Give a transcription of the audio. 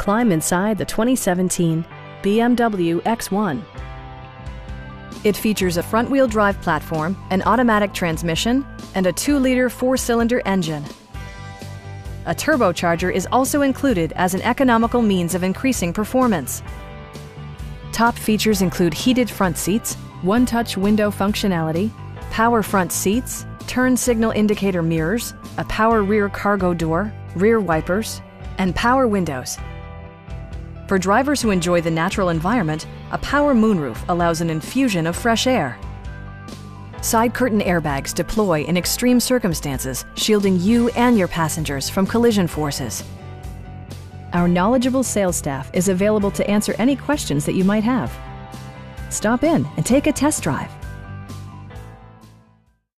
Climb inside the 2017 BMW X1. It features a front-wheel drive platform, an automatic transmission, and a 2-liter four-cylinder engine. A turbocharger is also included as an economical means of increasing performance. Top features include heated front seats, one-touch window functionality, power front seats, turn signal indicator mirrors, a power rear cargo door, rear wipers, and power windows. For drivers who enjoy the natural environment, a power moonroof allows an infusion of fresh air. Side curtain airbags deploy in extreme circumstances, shielding you and your passengers from collision forces. Our knowledgeable sales staff is available to answer any questions that you might have. Stop in and take a test drive.